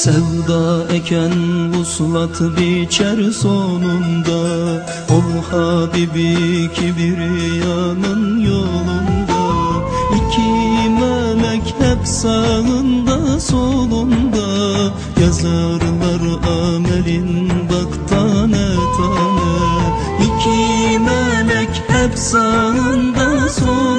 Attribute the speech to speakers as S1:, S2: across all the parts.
S1: Sevda eken vuslat biçer sonunda Ol Habibi kibriyanın yolunda İki melek hep sağında solunda Yazarlar amelin bak tane tane İki melek hep sağında solunda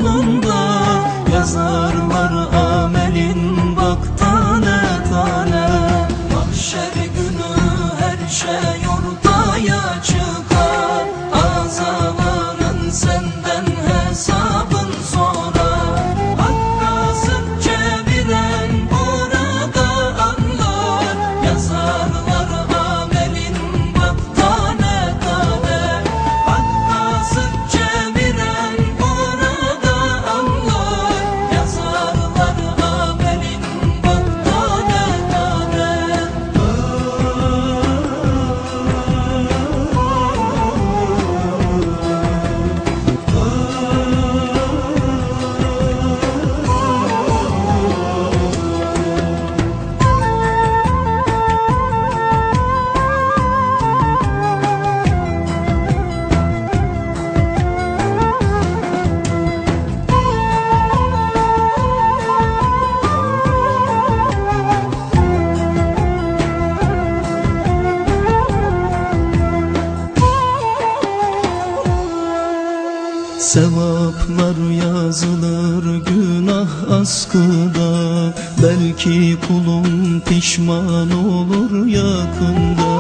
S1: Sevaplar yazılır günah askıda. Belki kulum pişman olur yakında.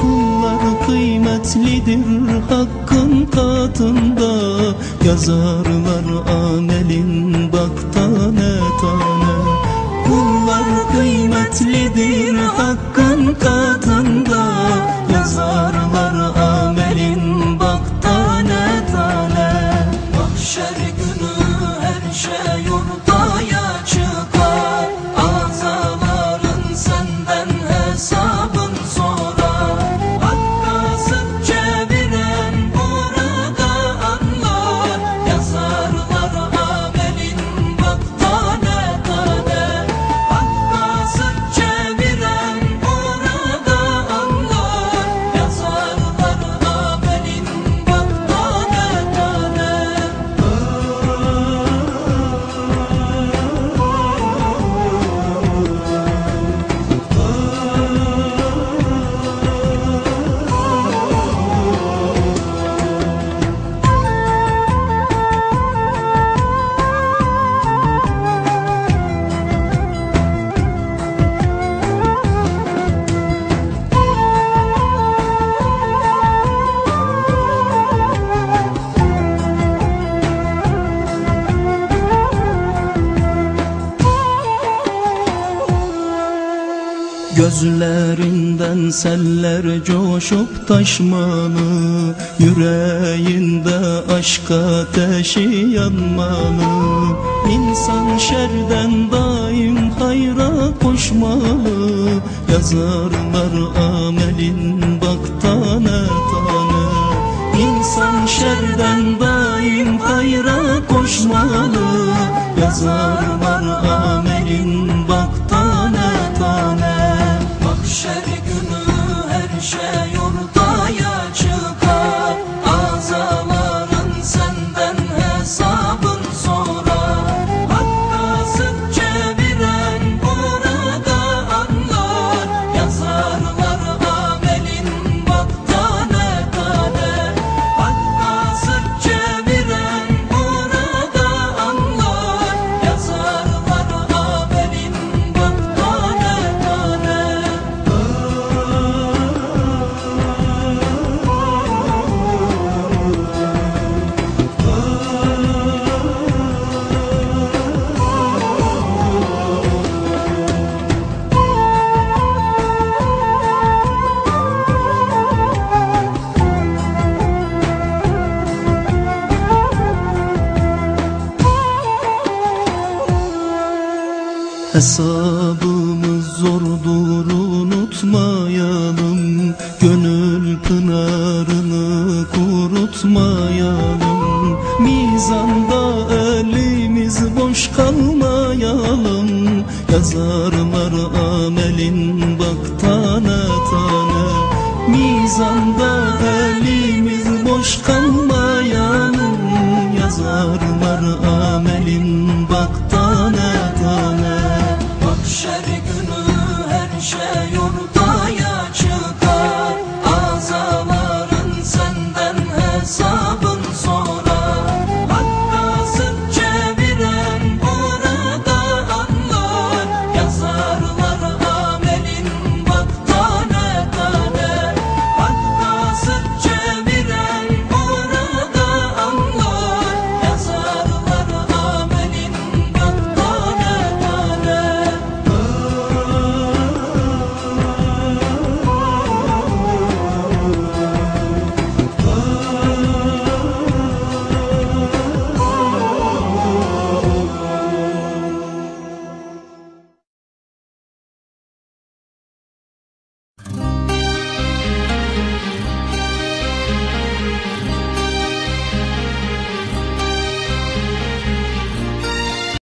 S1: Kullar kıymetlidir hakkın katında. Yazarlar amelin bak tane tane. Kullar kıymetlidir hakkın Gözlerinden seller coşup taşmalı Yüreğinde aşk ateşi yanmalı İnsan şerden daim hayra koşmalı Yazarlar amelin bak tane tane İnsan şerden daim hayra koşmalı Yazarlar amelin Hesabımız zordur unutmayalım. Gönül pınarını kurutmayalım. Mizanda elimiz boş kalmayalım. Yazarlar amelin bak tane tane.
S2: Mizanda amelin